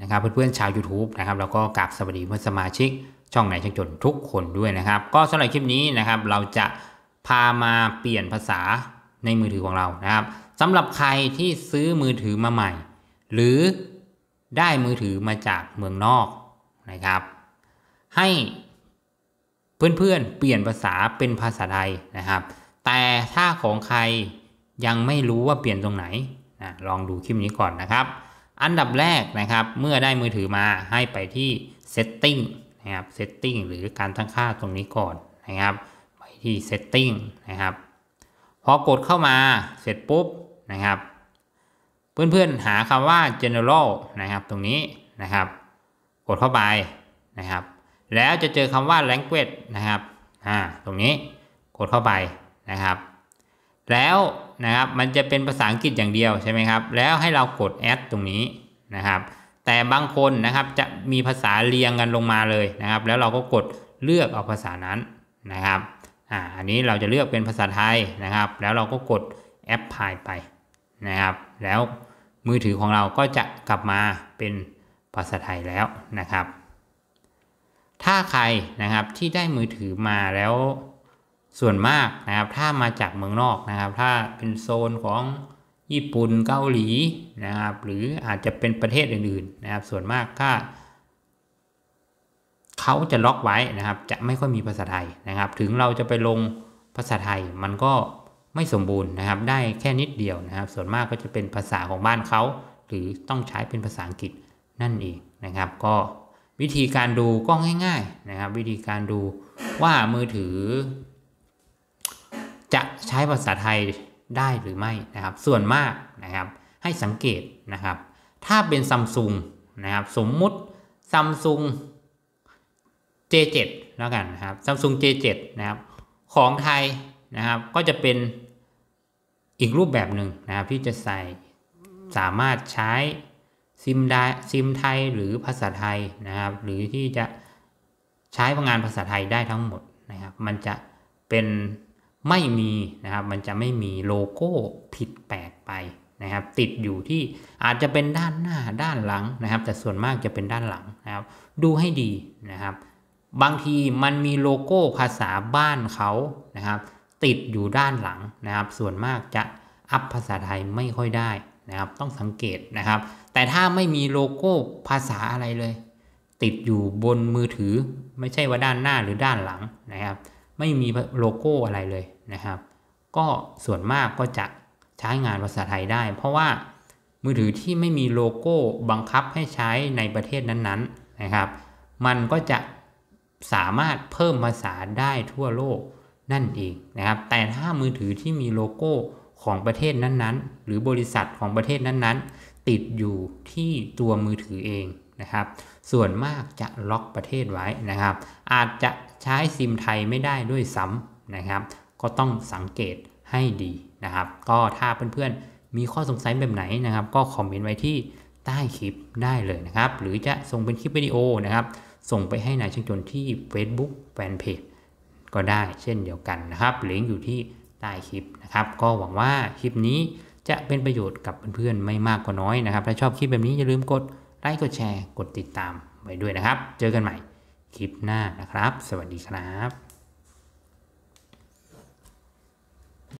นะครับเพื่อนๆชาว YouTube นะครับแล้วก็กราบสวัสดีเพื่อนสมาชิก ช่องไหนช่างจนทุกคนด้วยนะครับ ก็สำหรับคลิปนี้นะครับ เราจะพามาเปลี่ยนภาษาในมือถือของเรานะครับสำหรับใครที่ซื้อมือถือมาใหม่ หรือได้มือถือมาจากเมืองนอกนะครับ ให้เพื่อนๆเปลี่ยนภาษาเป็นภาษาไทยนะครับ แต่ถ้าของใครยังไม่รู้ว่าเปลี่ยนตรงไหนนะลองดูคลิปนี้ก่อนนะครับ อันดับแรกนะครับ เมื่อได้มือถือมาให้ไปที่ setting นะครับ setting หรือการตั้งค่าตรงนี้ก่อนนะครับ ไปที่ setting นะครับ พอกดเข้ามาเสร็จปุ๊บนะครับ เพื่อนๆหาคำว่า general นะครับตรงนี้นะครับ กดเข้าไปนะครับ แล้วจะเจอคำว่า language นะครับอ่าตรงนี้กดเข้าไปนะครับ แล้วนะครับมันจะเป็นภาษาอังกฤษอย่างเดียวใช่ไหมครับ แล้วให้เรากด add ตรงนี้นะครับ แต่บางคนนะครับจะมีภาษาเรียงกันลงมาเลยนะครับ แล้วเราก็กดเลือกเอาภาษานั้นนะครับอ่าอันนี้เราจะเลือกเป็นภาษาไทยนะครับ แล้วเราก็กด apply ไปนะครับ แล้วมือถือของเราก็จะกลับมาเป็นภาษาไทยแล้วนะครับ ถ้าใครนะครับที่ได้มือถือมาแล้ว ส่วนมากนะครับถ้ามาจากเมืองนอกนะครับ ถ้าเป็นโซนของญี่ปุ่นเกาหลีนะครับ หรืออาจจะเป็นประเทศอื่นๆนะครับ ส่วนมากถ้าเขาจะล็อกไว้นะครับ จะไม่ค่อยมีภาษาไทยนะครับ ถึงเราจะไปลงภาษาไทยมันก็ไม่สมบูรณ์นะครับ ได้แค่นิดเดียวนะครับ ส่วนมากก็จะเป็นภาษาของบ้านเขา หรือต้องใช้เป็นภาษาอังกฤษนั่นเองนะครับ ก็วิธีการดูก็ง่าย ๆนะครับ วิธีการดูว่ามือถือ จะใช้ภาษาไทยได้หรือไม่นะครับ ส่วนมากนะครับให้สังเกตนะครับ ถ้าเป็นซัมซุงนะครับสมมุติซัมซุง J7 แล้วกันนะครับซัมซุง J7 นะครับของไทยนะครับก็จะเป็นอีกรูปแบบหนึ่งนะครับที่จะใส่สามารถใช้ซิมได้ซิมไทยหรือภาษาไทยนะครับหรือที่จะใช้งานภาษาไทยได้ทั้งหมดนะครับ มันจะเป็น ไม่มีนะครับ มันจะไม่มีโลโก้ผิดแปลกไปนะครับ ติดอยู่ที่อาจจะเป็นด้านหน้าด้านหลังนะครับ แต่ส่วนมากจะเป็นด้านหลังนะครับ ดูให้ดีนะครับ บางทีมันมีโลโก้ภาษาบ้านเขานะครับ ติดอยู่ด้านหลังนะครับ ส่วนมากจะอัพภาษาไทยไม่ค่อยได้นะครับ ต้องสังเกตนะครับ แต่ถ้าไม่มีโลโก้ภาษาอะไรเลย ติดอยู่บนมือถือไม่ใช่ว่าด้านหน้าหรือด้านหลังนะครับ ไม่มีโลโก้อะไรเลยนะครับ ก็ส่วนมากก็จะใช้งานภาษาไทยได้ เพราะว่ามือถือที่ไม่มีโลโก้บังคับให้ใช้ในประเทศนั้นๆนะครับ มันก็จะสามารถเพิ่มภาษาได้ทั่วโลกนั่นเองนะครับ แต่ถ้ามือถือที่มีโลโก้ของประเทศนั้นๆ หรือบริษัทของประเทศนั้นๆ ติดอยู่ที่ตัวมือถือเอง นะครับ ส่วนมากจะล็อกประเทศไว้นะครับ อาจจะใช้ซิมไทยไม่ได้ด้วยซ้ำนะครับ ก็ต้องสังเกตให้ดีนะครับ ก็ถ้าเพื่อนๆมีข้อสงสัยแบบไหนนะครับ ก็คอมเมนต์ไว้ที่ใต้คลิปได้เลยนะครับ หรือจะส่งเป็นคลิปวิดีโอนะครับ ส่งไปให้นายช่างจนที่ Facebook Fanpage ก็ได้เช่นเดียวกันนะครับลิงก์อยู่ที่ใต้คลิปนะครับ ก็หวังว่าคลิปนี้จะเป็นประโยชน์กับเพื่อนๆไม่มากก็น้อยนะครับ ถ้าชอบคลิปแบบนี้อย่าลืมกด ไลค์กดแชร์ กดติดตามไว้ด้วยนะครับ เจอกันใหม่คลิปหน้านะครับ สวัสดีครับ